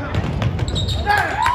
네.